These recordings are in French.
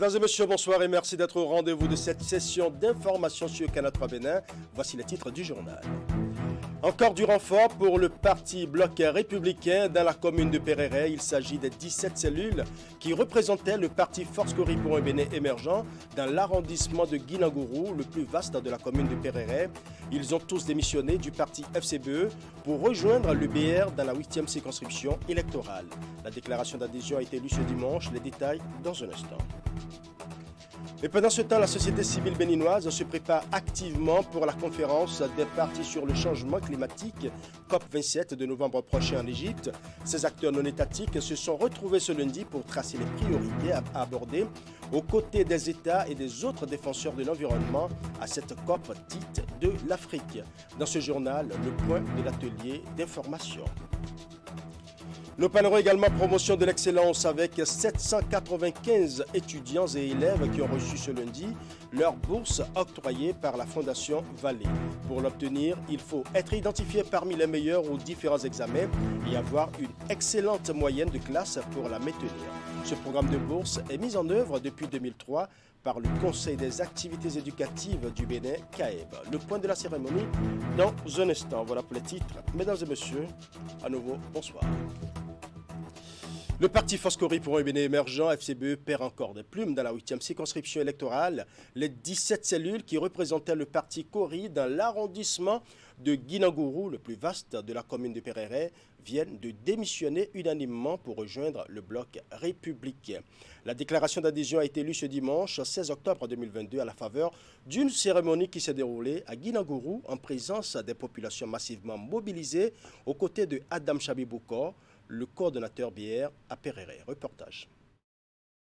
Mesdames et messieurs, bonsoir et merci d'être au rendez-vous de cette session d'information sur Canal 3 Bénin. Voici les titres du journal. Encore du renfort pour le parti bloc républicain dans la commune de Péréret. Il s'agit des 17 cellules qui représentaient le parti Force Cori pour un émergent dans l'arrondissement de Guinagourou, le plus vaste de la commune de Péréret. Ils ont tous démissionné du parti FCBE pour rejoindre le BR dans la 8e circonscription électorale. La déclaration d'adhésion a été lue ce dimanche. Les détails dans un instant. Et pendant ce temps, la société civile béninoise se prépare activement pour la conférence des partis sur le changement climatique COP27 de novembre prochain en Égypte. Ces acteurs non étatiques se sont retrouvés ce lundi pour tracer les priorités à aborder aux côtés des États et des autres défenseurs de l'environnement à cette COP dite de l'Afrique. Dans ce journal, le point de l'atelier d'information. Nous parlerons également promotion de l'excellence avec 795 étudiants et élèves qui ont reçu ce lundi leur bourse octroyée par la Fondation Vallée. Pour l'obtenir, il faut être identifié parmi les meilleurs aux différents examens et avoir une excellente moyenne de classe pour la maintenir. Ce programme de bourse est mis en œuvre depuis 2003 par le Conseil des activités éducatives du Bénin, CAEB. Le point de la cérémonie dans un instant. Voilà pour les titres. Mesdames et messieurs, à nouveau, bonsoir. Le parti Foscori pour un émergent, FCBE, perd encore des plumes dans la 8e circonscription électorale. Les 17 cellules qui représentaient le parti Cori dans l'arrondissement de Guinagourou, le plus vaste de la commune de Péréret, viennent de démissionner unanimement pour rejoindre le bloc républicain. La déclaration d'adhésion a été lue ce dimanche 16 octobre 2022 à la faveur d'une cérémonie qui s'est déroulée à Guinagourou en présence des populations massivement mobilisées aux côtés de Adam Chabibouko, le coordonnateur BR à Perere. Reportage.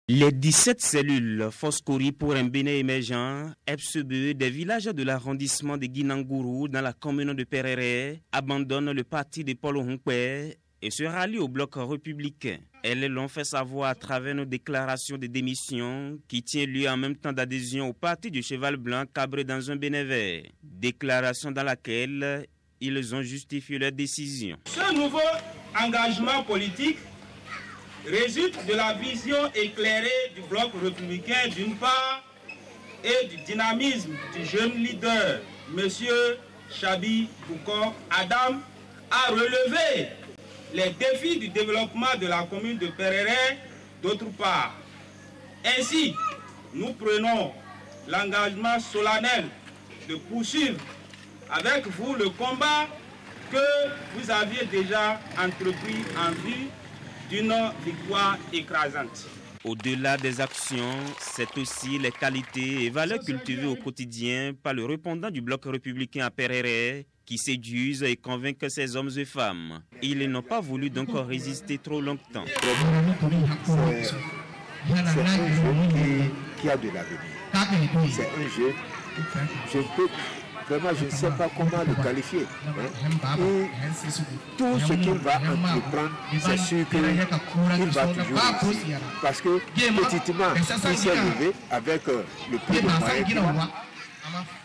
Les 17 cellules Foscori pour un Bénin émergent, FCBE des villages de l'arrondissement de Guinangourou dans la commune de Perere abandonnent le parti de Paul Hunkwe et se rallient au bloc républicain. Elles l'ont fait savoir à travers nos déclarations de démission qui tient lieu en même temps d'adhésion au parti du cheval blanc cabré dans un bénévert. Déclaration dans laquelle ils ont justifié leur décision. Ce nouveau engagement politique résulte de la vision éclairée du bloc républicain d'une part et du dynamisme du jeune leader, M. Chabi Boukon Adam, a relevé les défis du développement de la commune de Perere d'autre part. Ainsi, nous prenons l'engagement solennel de poursuivre avec vous le combat que vous aviez déjà entrepris en vue d'une victoire écrasante. Au-delà des actions, c'est aussi les qualités et valeurs cultivées au quotidien par le répondant du bloc républicain à Perere qui séduisent et convainquent ces hommes et femmes. Ils n'ont pas voulu donc résister trop longtemps. C'est un jeu qui, a de l'avenir. C'est un jeu, je peux Vraiment, je ne sais pas comment le qualifier. Hein. Et tout ce qu'il va entreprendre, c'est sûr qu'il va toujours réussir. Parce que petitement, il s'est levé avec euh, le plus de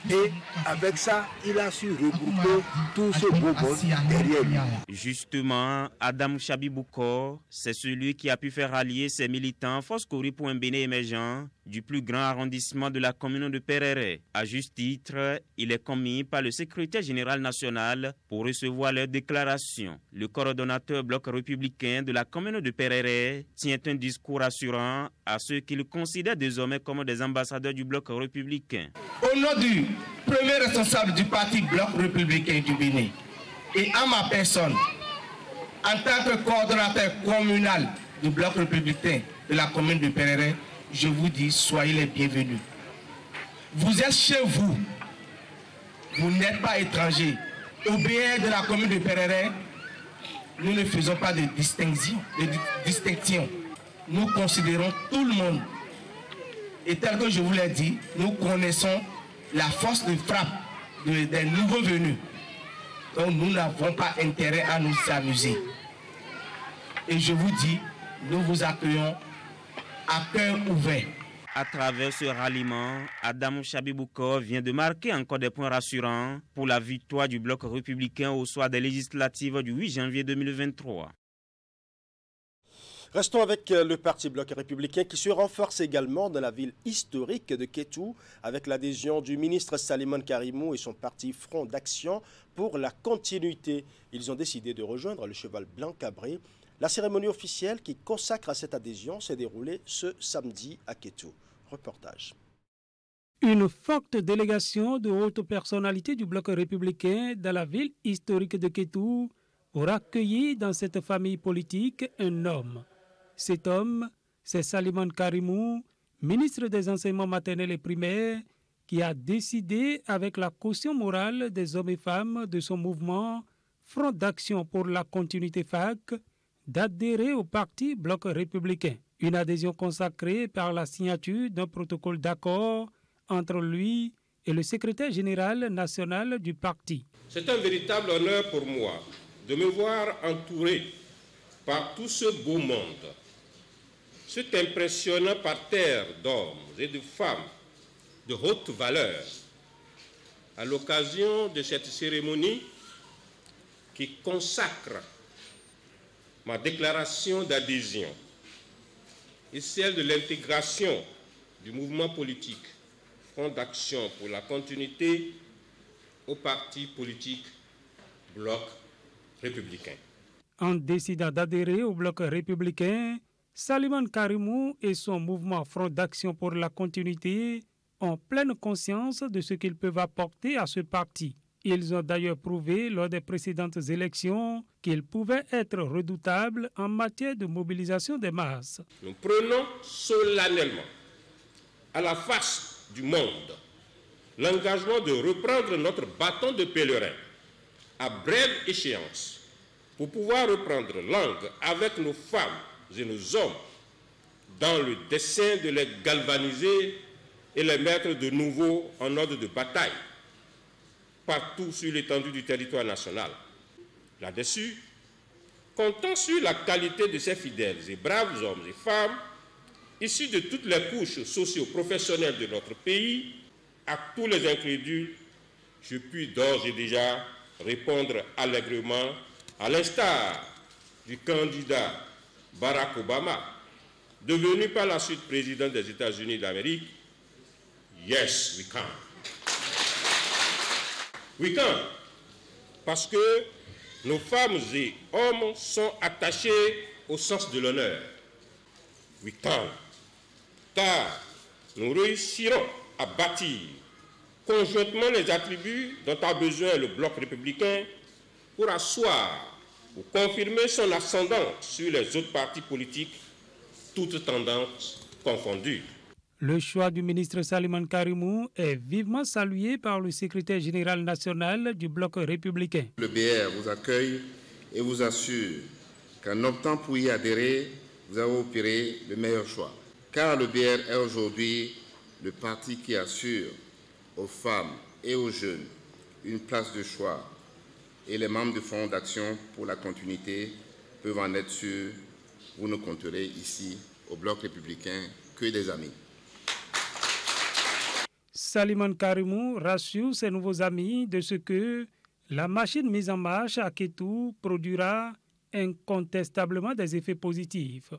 et avec ça, il a su regrouper tous ce beau monde derrière lui. Justement, Adam Chabibouko, c'est celui qui a pu faire allier ses militants Foscori pour un béné émergent du plus grand arrondissement de la commune de Perere. À juste titre, il est commis par le secrétaire général national pour recevoir leur déclaration. Le coordonnateur bloc républicain de la commune de Perere tient un discours assurant à ceux qu'il considère désormais comme des ambassadeurs du bloc républicain. Au nom du premier responsable du parti bloc républicain du Bénin et à ma personne, en tant que coordonnateur communal du bloc républicain de la commune de Perere, je vous dis, soyez les bienvenus. Vous êtes chez vous. Vous n'êtes pas étranger. Au bien de la commune de Perere, nous ne faisons pas de distinction. Nous considérons tout le monde. Et tel que je vous l'ai dit, nous connaissons la force de frappe des nouveaux venus. Donc nous n'avons pas intérêt à nous amuser. Et je vous dis, nous vous accueillons à cœur ouvert. À travers ce ralliement, Adam Chabibouko vient de marquer encore des points rassurants pour la victoire du bloc républicain au soir des législatives du 8 janvier 2023. Restons avec euh, le Parti bloc républicain qui se renforce également dans la ville historique de Kétou avec l'adhésion du ministre Salimon Karimou et son parti Front d'Action pour la continuité. Ils ont décidé de rejoindre le cheval blanc cabré. La cérémonie officielle qui consacre à cette adhésion s'est déroulée ce samedi à Kétou. Reportage. Une forte délégation de hautes personnalités du bloc républicain dans la ville historique de Kétou pour accueillir dans cette famille politique un homme. Cet homme, c'est Saliman Karimou, ministre des enseignements maternels et primaires, qui a décidé, avec la caution morale des hommes et femmes de son mouvement Front d'action pour la continuité FAC, d'adhérer au parti Bloc républicain. Une adhésion consacrée par la signature d'un protocole d'accord entre lui et le secrétaire général national du parti. C'est un véritable honneur pour moi de me voir entouré par tout ce beau monde, cet impressionnant parterre d'hommes et de femmes de haute valeur, à l'occasion de cette cérémonie qui consacre ma déclaration d'adhésion et celle de l'intégration du mouvement politique Front d'action pour la continuité au parti politique Bloc républicain. En décidant d'adhérer au bloc républicain, Saliman Karimou et son mouvement Front d'action pour la continuité ont pleine conscience de ce qu'ils peuvent apporter à ce parti. Ils ont d'ailleurs prouvé lors des précédentes élections qu'ils pouvaient être redoutables en matière de mobilisation des masses. Nous prenons solennellement à la face du monde l'engagement de reprendre notre bâton de pèlerin à brève échéance pour pouvoir reprendre langue avec nos femmes et nos hommes dans le dessein de les galvaniser et les mettre de nouveau en ordre de bataille partout sur l'étendue du territoire national. Là-dessus, comptant sur la qualité de ces fidèles et braves hommes et femmes, issus de toutes les couches socio-professionnelles de notre pays, à tous les incrédules, je puis d'ores et déjà répondre allègrement, à l'instar du candidat Barack Obama, devenu par la suite président des États-Unis d'Amérique, Yes, we can. We can. Parce que nos femmes et hommes sont attachés au sens de l'honneur. We can. Car nous réussirons à bâtir conjointement les attributs dont a besoin le bloc républicain pour asseoir ou confirmer son ascendant sur les autres partis politiques, toutes tendances confondues. Le choix du ministre Saliman Karimou est vivement salué par le secrétaire général national du bloc républicain. Le BR vous accueille et vous assure qu'en optant pour y adhérer, vous avez opéré le meilleur choix. Car le BR est aujourd'hui le parti qui assure aux femmes et aux jeunes une place de choix. Et les membres du Fonds d'action pour la continuité peuvent en être sûrs. Vous ne compterez ici, au bloc républicain, que des amis. Saliman Karimou rassure ses nouveaux amis de ce que la machine mise en marche à Ketou produira incontestablement des effets positifs.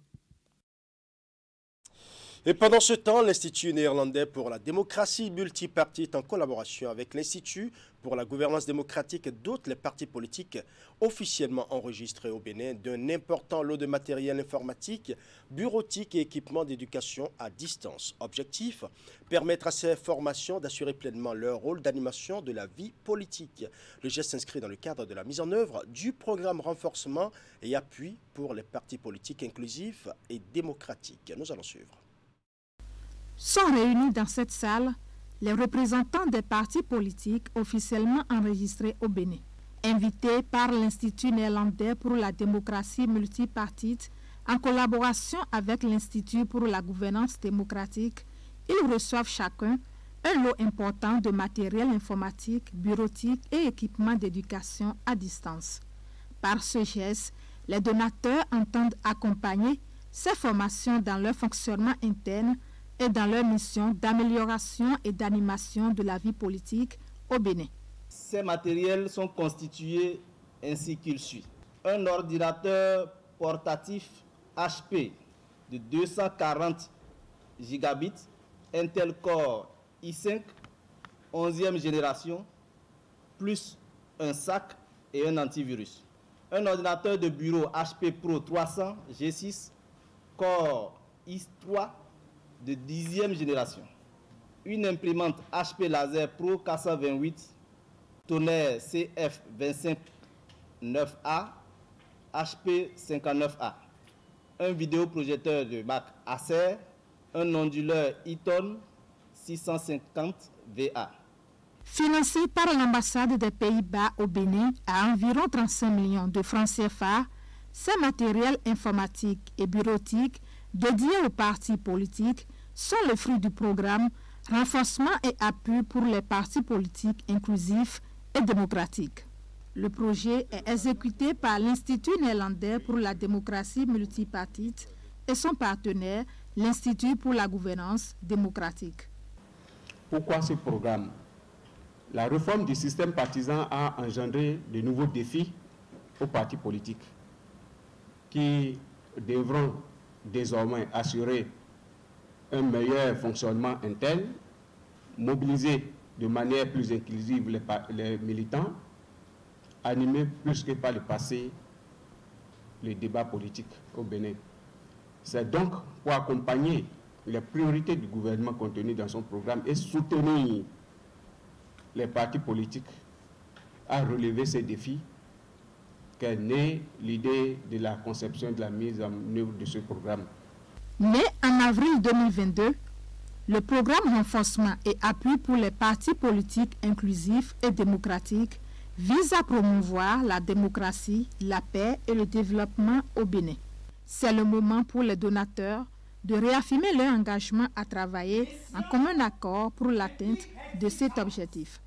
Et pendant ce temps, l'Institut néerlandais pour la démocratie multipartite, en collaboration avec l'Institut pour la gouvernance démocratique d'autres partis politiques officiellement enregistrés au Bénin d'un important lot de matériel informatique, bureautique et équipements d'éducation à distance. Objectif permettre à ces formations d'assurer pleinement leur rôle d'animation de la vie politique. Le geste s'inscrit dans le cadre de la mise en œuvre du programme renforcement et appui pour les partis politiques inclusifs et démocratiques. Nous allons suivre sont réunis dans cette salle les représentants des partis politiques officiellement enregistrés au Bénin. Invités par l'Institut néerlandais pour la démocratie multipartite en collaboration avec l'Institut pour la gouvernance démocratique, ils reçoivent chacun un lot important de matériel informatique, bureautique et équipements d'éducation à distance. Par ce geste, les donateurs entendent accompagner ces formations dans leur fonctionnement interne et dans leur mission d'amélioration et d'animation de la vie politique au Bénin. Ces matériels sont constitués ainsi qu'il suit. Un ordinateur portatif HP de 240 gigabits, Intel Core i5 11e génération, plus un sac et un antivirus. Un ordinateur de bureau HP Pro 300 G6 Core i3 de 10e génération. Une imprimante HP Laser Pro 428 tonnerre CF259A HP 59A. Un vidéoprojecteur de Mac Acer, un onduleur Eaton 650 VA. Financé par l'ambassade des Pays-Bas au Bénin à environ 35 millions de francs CFA, ces matériels informatiques et bureautiques dédiés aux partis politiques sont le fruit du programme Renforcement et appui pour les partis politiques inclusifs et démocratiques. Le projet est exécuté par l'Institut néerlandais pour la démocratie multipartite et son partenaire, l'Institut pour la gouvernance démocratique. Pourquoi ce programme? La réforme du système partisan a engendré de nouveaux défis aux partis politiques qui devront désormais assurer un meilleur fonctionnement interne, mobiliser de manière plus inclusive les, les militants, animer plus que par le passé le débat politique au Bénin. C'est donc pour accompagner les priorités du gouvernement contenues dans son programme et soutenir les partis politiques à relever ces défis qu'est née l'idée de la conception de la mise en œuvre de ce programme. Mais en avril 2022, le programme renforcement et appui pour les partis politiques inclusifs et démocratiques vise à promouvoir la démocratie, la paix et le développement au Bénin. C'est le moment pour les donateurs de réaffirmer leur engagement à travailler en commun accord pour l'atteinte de cet objectif.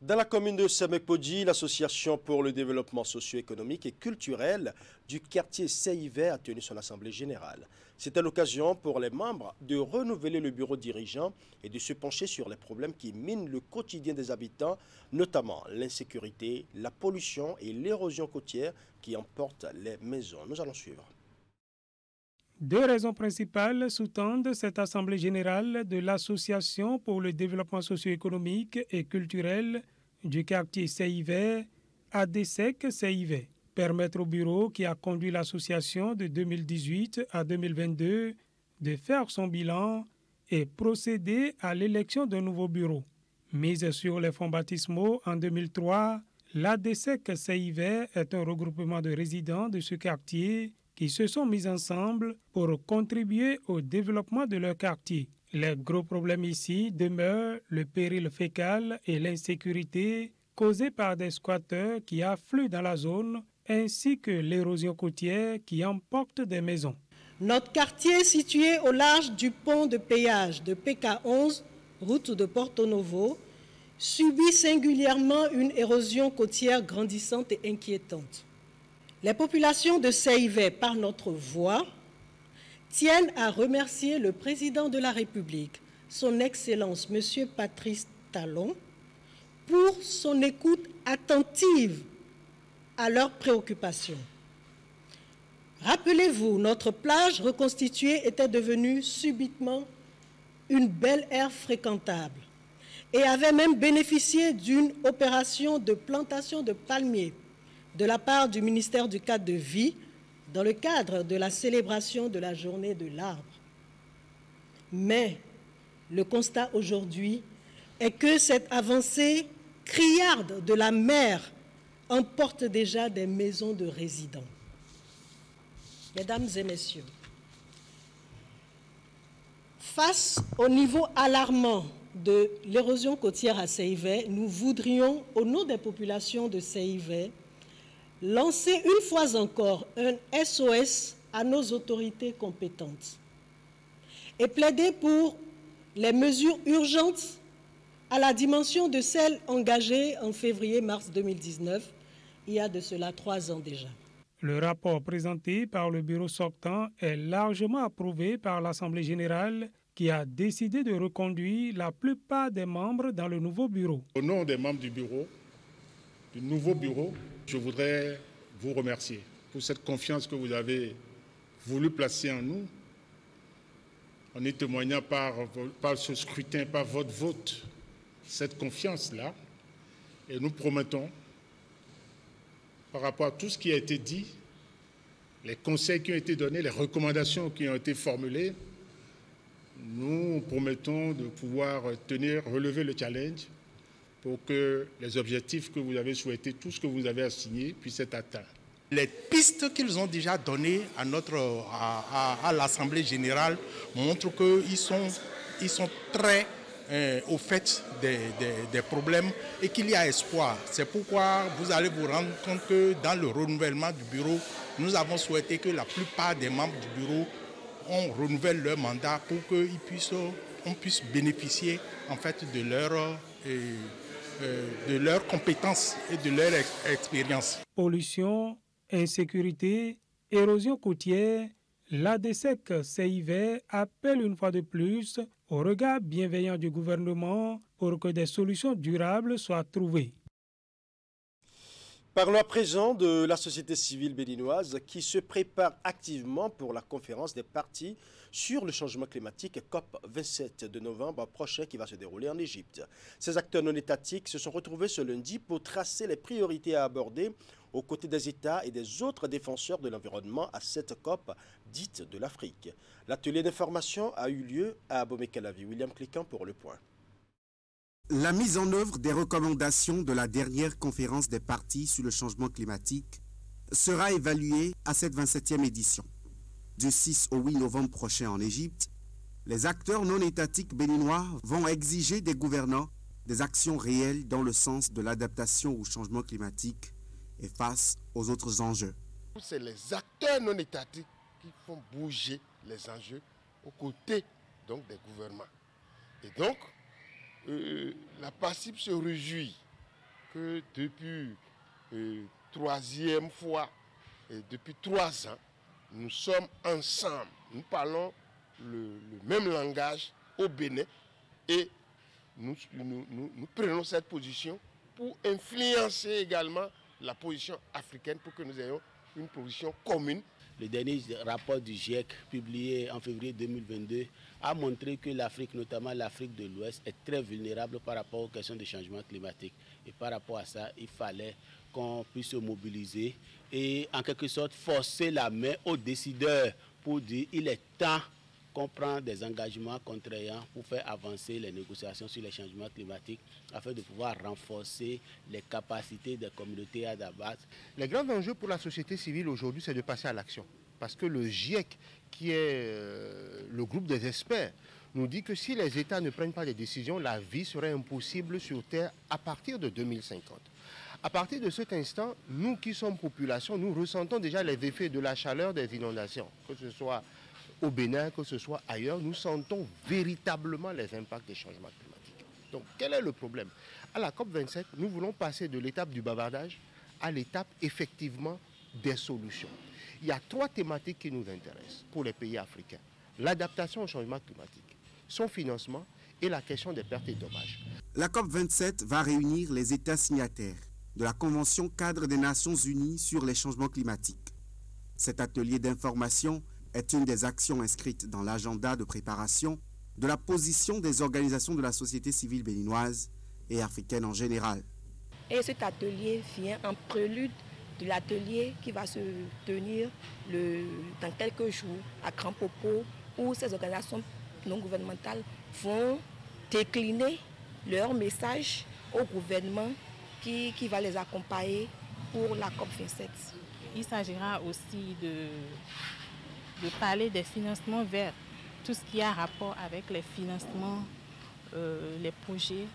Dans la commune de Semekpodji, l'association pour le développement socio-économique et culturel du quartier CIV a tenu son assemblée générale. C'était l'occasion pour les membres de renouveler le bureau dirigeant et de se pencher sur les problèmes qui minent le quotidien des habitants, notamment l'insécurité, la pollution et l'érosion côtière qui emportent les maisons. Nous allons suivre. Deux raisons principales sous-tendent cette Assemblée générale de l'Association pour le développement socio-économique et culturel du quartier CIV, ADSEC CIV. Permettre au bureau qui a conduit l'association de 2018 à 2022 de faire son bilan et procéder à l'élection d'un nouveau bureau. Mise sur les fonds baptismaux en 2003, l'ADSEC CIV est un regroupement de résidents de ce quartier qui se sont mis ensemble pour contribuer au développement de leur quartier. Les gros problèmes ici demeurent le péril fécal et l'insécurité causés par des squatteurs qui affluent dans la zone ainsi que l'érosion côtière qui emporte des maisons. Notre quartier situé au large du pont de péage de PK11, route de Porto Novo, subit singulièrement une érosion côtière grandissante et inquiétante. Les populations de Seivet, par notre voix, tiennent à remercier le président de la République, son Excellence M. Patrice Talon, pour son écoute attentive à leurs préoccupations. Rappelez-vous, notre plage reconstituée était devenue subitement une belle aire fréquentable et avait même bénéficié d'une opération de plantation de palmiers de la part du ministère du cadre de vie dans le cadre de la célébration de la journée de l'arbre. Mais le constat aujourd'hui est que cette avancée criarde de la mer emporte déjà des maisons de résidents. Mesdames et messieurs, face au niveau alarmant de l'érosion côtière à Seivet, nous voudrions, au nom des populations de Seivet, lancer une fois encore un SOS à nos autorités compétentes et plaider pour les mesures urgentes à la dimension de celles engagées en février-mars 2019, il y a de cela trois ans déjà. Le rapport présenté par le bureau sortant est largement approuvé par l'Assemblée générale qui a décidé de reconduire la plupart des membres dans le nouveau bureau. Au nom des membres du bureau, du nouveau bureau, je voudrais vous remercier pour cette confiance que vous avez voulu placer en nous, en y témoignant par, par ce scrutin, par votre vote, cette confiance-là. Et nous promettons, par rapport à tout ce qui a été dit, les conseils qui ont été donnés, les recommandations qui ont été formulées, nous promettons de pouvoir tenir, relever le challenge pour que les objectifs que vous avez souhaités, tout ce que vous avez assigné, puissent être atteints. Les pistes qu'ils ont déjà données à, à, l'Assemblée générale montrent qu'ils sont, ils sont très euh, au fait des, des problèmes et qu'il y a espoir. C'est pourquoi vous allez vous rendre compte que dans le renouvellement du bureau, nous avons souhaité que la plupart des membres du bureau on renouvelle leur mandat pour qu'on puisse, puisse bénéficier en fait de leur, euh, de leurs compétences et de leur expérience. Pollution, insécurité, érosion côtière, l'ADSEC CIV appelle une fois de plus au regard bienveillant du gouvernement pour que des solutions durables soient trouvées. Parlons à présent de la société civile béninoise qui se prépare activement pour la conférence des partis sur le changement climatique COP 27 de novembre prochain qui va se dérouler en Égypte. Ces acteurs non étatiques se sont retrouvés ce lundi pour tracer les priorités à aborder aux côtés des États et des autres défenseurs de l'environnement à cette COP dite de l'Afrique. L'atelier d'information a eu lieu à Abomey-Calavi. William Cliquant pour le point. La mise en œuvre des recommandations de la dernière conférence des partis sur le changement climatique sera évaluée à cette 27e édition. Du 6 au 8 novembre prochain en Égypte, les acteurs non étatiques béninois vont exiger des gouvernants des actions réelles dans le sens de l'adaptation au changement climatique et face aux autres enjeux. C'est les acteurs non étatiques qui font bouger les enjeux aux côtés donc, des gouvernements. Et donc, euh, la PACIP se réjouit que depuis euh, troisième fois, et depuis trois ans, nous sommes ensemble. Nous parlons le, même langage au Bénin et nous, nous, prenons cette position pour influencer également la position africaine pour que nous ayons une position commune le dernier rapport du GIEC publié en février 2022 a montré que l'Afrique, notamment l'Afrique de l'Ouest, est très vulnérable par rapport aux questions de changement climatique. Et par rapport à ça, il fallait qu'on puisse se mobiliser et en quelque sorte forcer la main aux décideurs pour dire qu'il est temps qu'on prend des engagements contraignants pour faire avancer les négociations sur les changements climatiques afin de pouvoir renforcer les capacités des communautés à d'abattre. Les grands enjeux pour la société civile aujourd'hui, c'est de passer à l'action. Parce que le GIEC, qui est euh, le groupe des experts, nous dit que si les États ne prennent pas des décisions, la vie serait impossible sur Terre à partir de 2050. À partir de cet instant, nous qui sommes population, nous ressentons déjà les effets de la chaleur des inondations, que ce soit au Bénin, que ce soit ailleurs, nous sentons véritablement les impacts des changements climatiques. Donc, quel est le problème? À la COP27, nous voulons passer de l'étape du bavardage à l'étape effectivement des solutions. Il y a trois thématiques qui nous intéressent pour les pays africains. L'adaptation au changement climatique, son financement et la question des pertes et dommages. La COP27 va réunir les États signataires de la Convention cadre des Nations Unies sur les changements climatiques. Cet atelier d'information est une des actions inscrites dans l'agenda de préparation de la position des organisations de la société civile béninoise et africaine en général. Et cet atelier vient en prélude de l'atelier qui va se tenir dans quelques jours à Grand Popo, où ces organisations non gouvernementales vont décliner leur message au gouvernement qui, qui va les accompagner pour la COP27. Il s'agira aussi de de parler des financements verts, tout ce qui a rapport avec les financements, euh, les projets,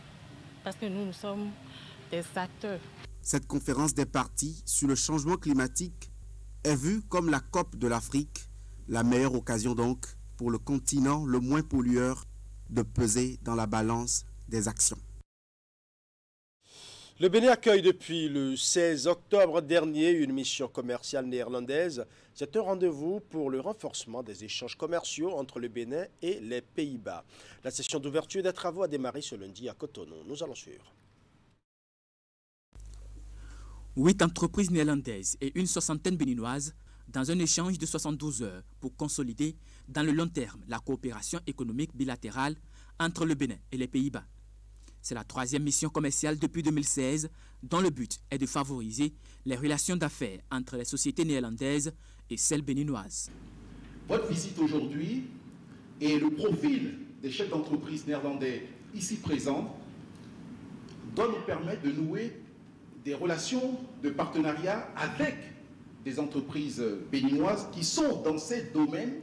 parce que nous, nous sommes des acteurs. Cette conférence des partis sur le changement climatique est vue comme la COP de l'Afrique, la meilleure occasion donc pour le continent le moins pollueur de peser dans la balance des actions. Le Bénin accueille depuis le 16 octobre dernier une mission commerciale néerlandaise. C'est un rendez-vous pour le renforcement des échanges commerciaux entre le Bénin et les Pays-Bas. La session d'ouverture des travaux a démarré ce lundi à Cotonou. Nous allons suivre. Huit entreprises néerlandaises et une soixantaine béninoises dans un échange de 72 heures pour consolider dans le long terme la coopération économique bilatérale entre le Bénin et les Pays-Bas. C'est la troisième mission commerciale depuis 2016 dont le but est de favoriser les relations d'affaires entre les sociétés néerlandaises et celles béninoises. Votre visite aujourd'hui et le profil des chefs d'entreprise néerlandais ici présents doit nous permettre de nouer des relations de partenariat avec des entreprises béninoises qui sont dans ces domaines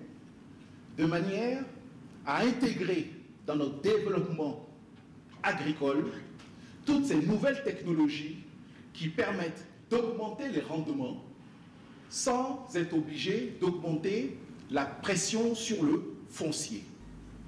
de manière à intégrer dans notre développement agricole toutes ces nouvelles technologies qui permettent d'augmenter les rendements sans être obligé d'augmenter la pression sur le foncier.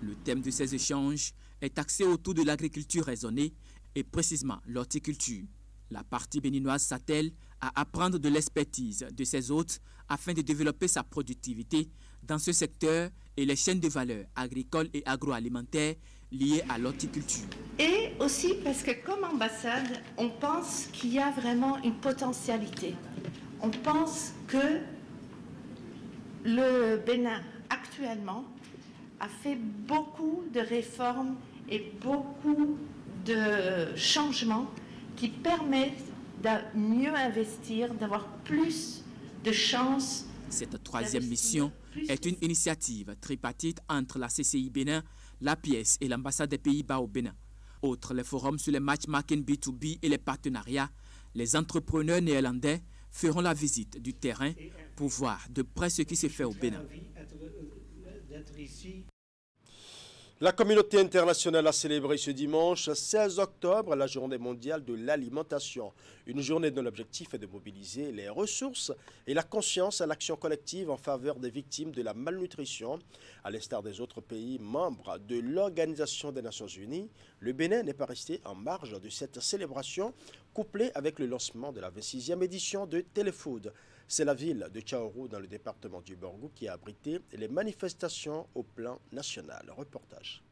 Le thème de ces échanges est axé autour de l'agriculture raisonnée et précisément l'horticulture. La partie béninoise s'attelle à apprendre de l'expertise de ses hôtes afin de développer sa productivité dans ce secteur et les chaînes de valeur agricoles et agroalimentaires liées à l'horticulture. Et aussi parce que comme ambassade, on pense qu'il y a vraiment une potentialité. On pense que le Bénin actuellement a fait beaucoup de réformes et beaucoup de changements qui permettent de mieux investir, d'avoir plus de chances. Cette troisième mission est une initiative tripartite entre la CCI Bénin, la pièce et l'ambassade des Pays-Bas au Bénin. Outre les forums sur les matchmaking B2B et les partenariats, les entrepreneurs néerlandais feront la visite du terrain pour voir de près ce qui se fait au Bénin. La communauté internationale a célébré ce dimanche 16 octobre la journée mondiale de l'alimentation. Une journée dont l'objectif est de mobiliser les ressources et la conscience à l'action collective en faveur des victimes de la malnutrition. À l'instar des autres pays membres de l'Organisation des Nations Unies, le Bénin n'est pas resté en marge de cette célébration, couplée avec le lancement de la 26e édition de Téléfood. C'est la ville de Chaoru, dans le département du Borgou, qui a abrité les manifestations au plan national. Reportage.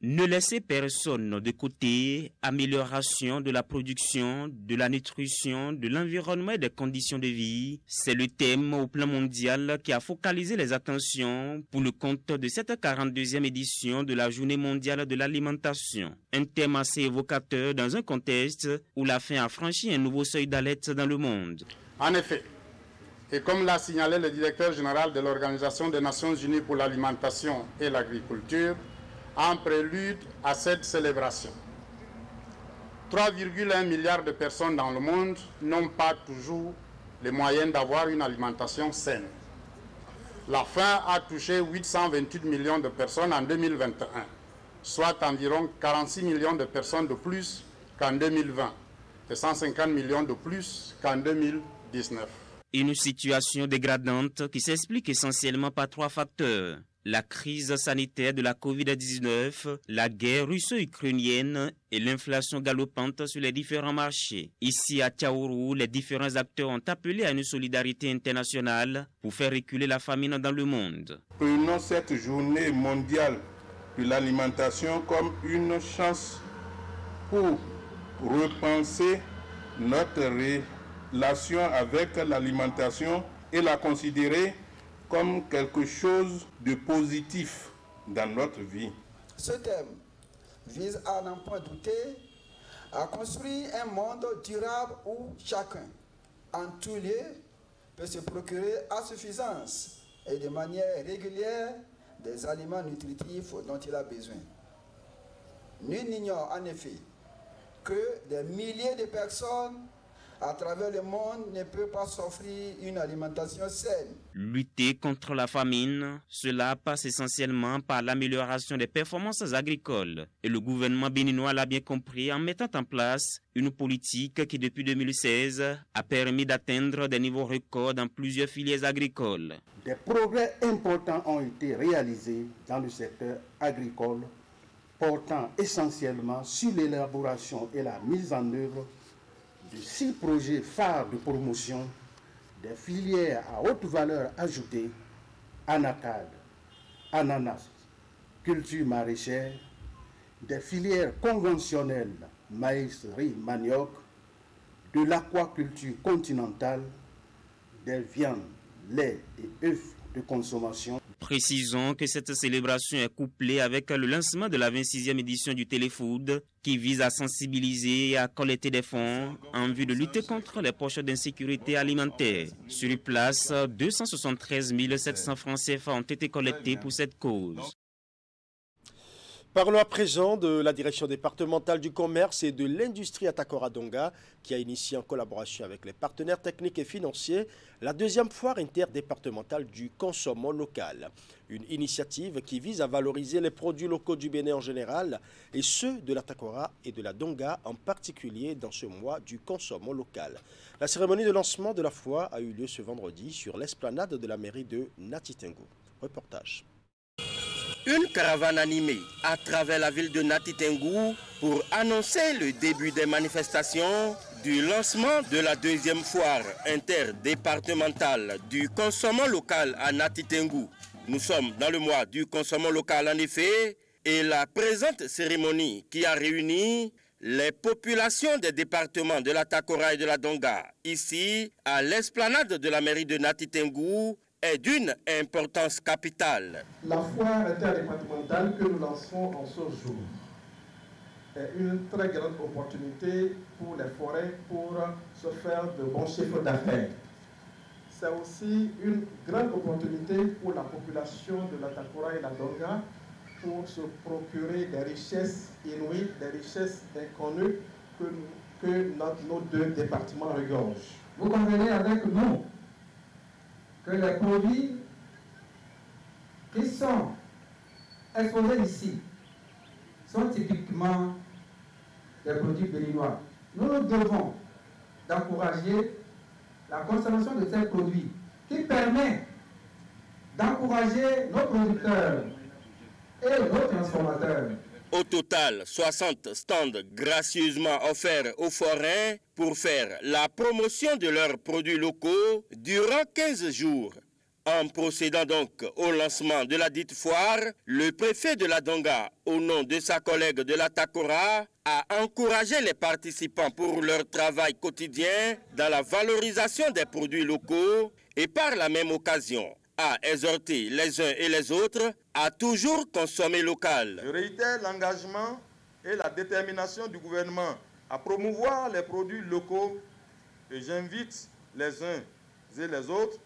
Ne laissez personne de côté, amélioration de la production, de la nutrition, de l'environnement et des conditions de vie, c'est le thème au plan mondial qui a focalisé les attentions pour le compte de cette 42e édition de la Journée mondiale de l'alimentation. Un thème assez évocateur dans un contexte où la faim a franchi un nouveau seuil d'alerte dans le monde. En effet, et comme l'a signalé le directeur général de l'Organisation des Nations Unies pour l'alimentation et l'agriculture, en prélude à cette célébration. 3,1 milliards de personnes dans le monde n'ont pas toujours les moyens d'avoir une alimentation saine. La faim a touché 828 millions de personnes en 2021, soit environ 46 millions de personnes de plus qu'en 2020 et 150 millions de plus qu'en 2019. Une situation dégradante qui s'explique essentiellement par trois facteurs. La crise sanitaire de la COVID-19, la guerre russo-ukrainienne et l'inflation galopante sur les différents marchés. Ici à Tchaourou, les différents acteurs ont appelé à une solidarité internationale pour faire reculer la famine dans le monde. Prenons cette journée mondiale de l'alimentation comme une chance pour repenser notre relation avec l'alimentation et la considérer comme quelque chose de positif dans notre vie. Ce thème vise à n'en point douter à construire un monde durable où chacun, en tous lieux, peut se procurer à suffisance et de manière régulière des aliments nutritifs dont il a besoin. Nul n'ignore en effet que des milliers de personnes à travers le monde ne peut pas s'offrir une alimentation saine. Lutter contre la famine, cela passe essentiellement par l'amélioration des performances agricoles. Et le gouvernement béninois l'a bien compris en mettant en place une politique qui depuis 2016 a permis d'atteindre des niveaux records dans plusieurs filières agricoles. Des progrès importants ont été réalisés dans le secteur agricole, portant essentiellement sur l'élaboration et la mise en œuvre six projets phares de promotion des filières à haute valeur ajoutée, anacade, ananas, culture maraîchère, des filières conventionnelles, maïs, riz, manioc, de l'aquaculture continentale, des viandes, lait et œufs de consommation. Précisons que cette célébration est couplée avec le lancement de la 26e édition du Téléfood qui vise à sensibiliser et à collecter des fonds en vue de lutter contre les poches d'insécurité alimentaire. Sur place, 273 700 francs CFA ont été collectés pour cette cause. Parlons à présent de la direction départementale du commerce et de l'industrie Atakora Donga qui a initié en collaboration avec les partenaires techniques et financiers la deuxième foire interdépartementale du consommant local. Une initiative qui vise à valoriser les produits locaux du Bénin en général et ceux de l'Atakora et de la Donga en particulier dans ce mois du consommant local. La cérémonie de lancement de la foire a eu lieu ce vendredi sur l'esplanade de la mairie de Natitengo. Reportage. Une caravane animée à travers la ville de Natitengu pour annoncer le début des manifestations du lancement de la deuxième foire interdépartementale du consommant local à Natitengu. Nous sommes dans le mois du consommant local en effet et la présente cérémonie qui a réuni les populations des départements de la Takora et de la Donga, ici à l'esplanade de la mairie de Natitengu, est d'une importance capitale. La foire interdépartementale que nous lançons en ce jour est une très grande opportunité pour les forêts pour se faire de bons chiffres d'affaires. C'est aussi une grande opportunité pour la population de la Takura et la Donga pour se procurer des richesses inouïes, des richesses inconnues que, que nos deux départements regorgent. Vous convenez avec nous que les produits qui sont exposés ici sont typiquement des produits béninois. Nous nous devons d'encourager la consommation de ces produits qui permet d'encourager nos producteurs et nos transformateurs au total, 60 stands gracieusement offerts aux forains pour faire la promotion de leurs produits locaux durant 15 jours. En procédant donc au lancement de la dite foire, le préfet de la Donga, au nom de sa collègue de la Takora, a encouragé les participants pour leur travail quotidien dans la valorisation des produits locaux et par la même occasion a exhorté les uns et les autres à toujours consommer local. Je réitère l'engagement et la détermination du gouvernement à promouvoir les produits locaux et j'invite les uns et les autres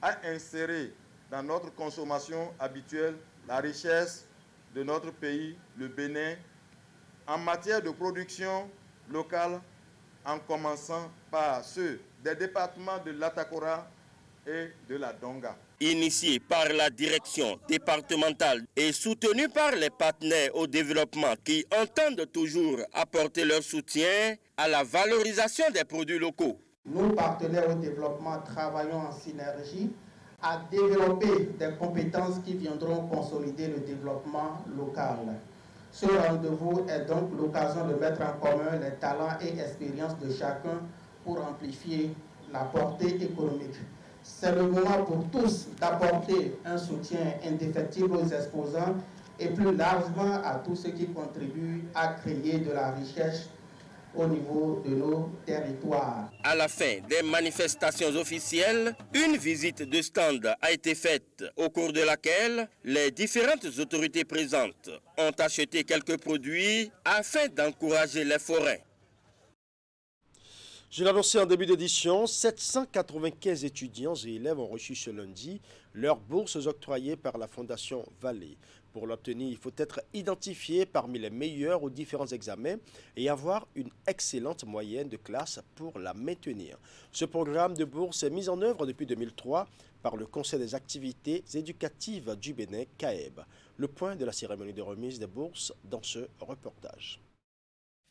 à insérer dans notre consommation habituelle la richesse de notre pays, le Bénin, en matière de production locale, en commençant par ceux des départements de l'Atakora, et de la Donga. Initié par la direction départementale et soutenu par les partenaires au développement qui entendent toujours apporter leur soutien à la valorisation des produits locaux. Nous, partenaires au développement, travaillons en synergie à développer des compétences qui viendront consolider le développement local. Ce rendez-vous est donc l'occasion de mettre en commun les talents et expériences de chacun pour amplifier la portée économique. C'est le moment pour tous d'apporter un soutien indéfectible aux exposants et plus largement à tous ceux qui contribuent à créer de la richesse au niveau de nos territoires. À la fin des manifestations officielles, une visite de stand a été faite au cours de laquelle les différentes autorités présentes ont acheté quelques produits afin d'encourager les forêts. Je annoncé en début d'édition, 795 étudiants et élèves ont reçu ce lundi leurs bourses octroyées par la Fondation Vallée. Pour l'obtenir, il faut être identifié parmi les meilleurs aux différents examens et avoir une excellente moyenne de classe pour la maintenir. Ce programme de bourse est mis en œuvre depuis 2003 par le Conseil des activités éducatives du Bénin, CAEB. Le point de la cérémonie de remise des bourses dans ce reportage.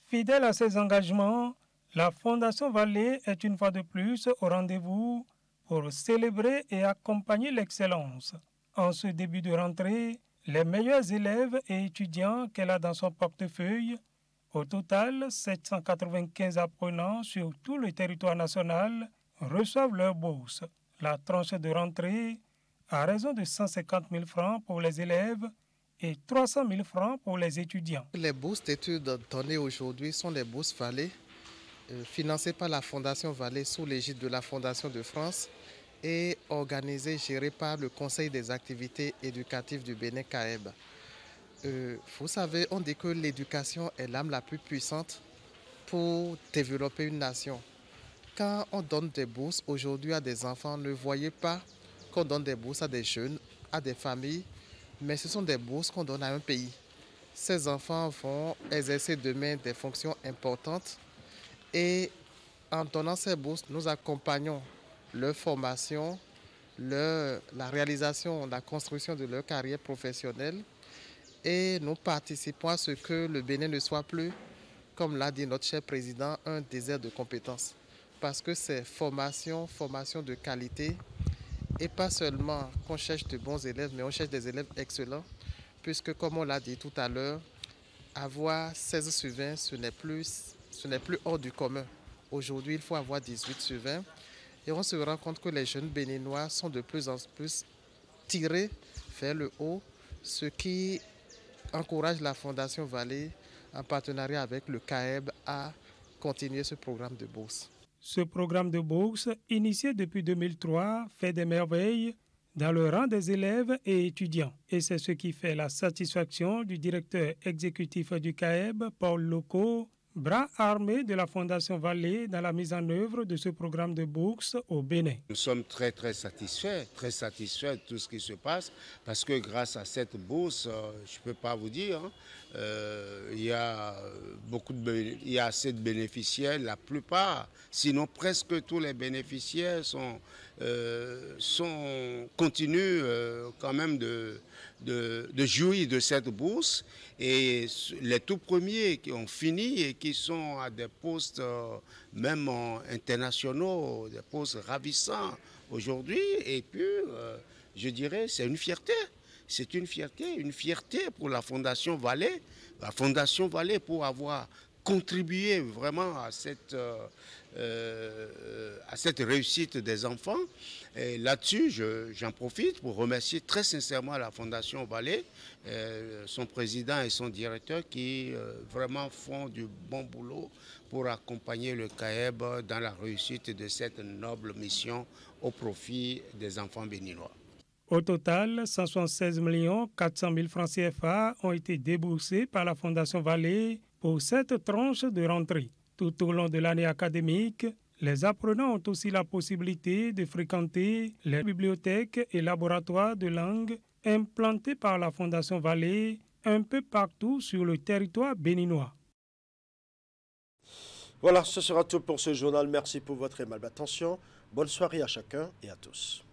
Fidèle à ses engagements, la Fondation Vallée est une fois de plus au rendez-vous pour célébrer et accompagner l'excellence. En ce début de rentrée, les meilleurs élèves et étudiants qu'elle a dans son portefeuille, au total 795 apprenants sur tout le territoire national, reçoivent leur bourse. La tranche de rentrée a raison de 150 000 francs pour les élèves et 300 000 francs pour les étudiants. Les bourses d'études données aujourd'hui sont les bourses Vallée financé par la Fondation Vallée sous l'égide de la Fondation de France et organisé, géré par le Conseil des activités éducatives du Bénin CAEB. Euh, vous savez, on dit que l'éducation est l'âme la plus puissante pour développer une nation. Quand on donne des bourses aujourd'hui à des enfants, ne voyez pas qu'on donne des bourses à des jeunes, à des familles, mais ce sont des bourses qu'on donne à un pays. Ces enfants vont exercer demain des fonctions importantes et en donnant ces bourses, nous accompagnons leur formation, la réalisation, la construction de leur carrière professionnelle. Et nous participons à ce que le Bénin ne soit plus, comme l'a dit notre cher président, un désert de compétences. Parce que c'est formation, formation de qualité. Et pas seulement qu'on cherche de bons élèves, mais on cherche des élèves excellents, puisque comme on l'a dit tout à l'heure, avoir 16 sur 20, ce n'est plus, ce n'est plus hors du commun. Aujourd'hui, il faut avoir 18 sur 20. Et on se rend compte que les jeunes béninois sont de plus en plus tirés vers le haut, ce qui encourage la Fondation Vallée, en partenariat avec le CAEB, à continuer ce programme de bourse. Ce programme de bourse, initié depuis 2003, fait des merveilles dans le rang des élèves et étudiants. Et c'est ce qui fait la satisfaction du directeur exécutif du CAEB, Paul Loco, bras armé de la Fondation Vallée dans la mise en œuvre de ce programme de bourse au Bénin. Nous sommes très très satisfaits, très satisfaits de tout ce qui se passe parce que grâce à cette bourse, euh, je ne peux pas vous dire, hein, euh, il y a beaucoup de il y a assez de bénéficiaires, la plupart, sinon presque tous les bénéficiaires sont, euh, sont continuent quand même de, de, jouir de cette bourse et les tout premiers qui ont fini et qui sont à des postes euh, même internationaux, des postes ravissants aujourd'hui. Et puis, euh, je dirais, c'est une fierté. C'est une fierté, une fierté pour la Fondation Vallée, la Fondation Vallée pour avoir contribué vraiment à cette, euh, à cette réussite des enfants. Et là-dessus, j'en profite pour remercier très sincèrement la Fondation Vallée, euh, son président et son directeur qui euh, vraiment font du bon boulot pour accompagner le CAEB dans la réussite de cette noble mission au profit des enfants béninois. Au total, 176 400 000 francs CFA ont été déboursés par la Fondation Vallée pour cette tranche de rentrée. Tout au long de l'année académique, les apprenants ont aussi la possibilité de fréquenter les bibliothèques et laboratoires de langue implantés par la Fondation Vallée un peu partout sur le territoire béninois. Voilà, ce sera tout pour ce journal. Merci pour votre aimable attention. Bonne soirée à chacun et à tous.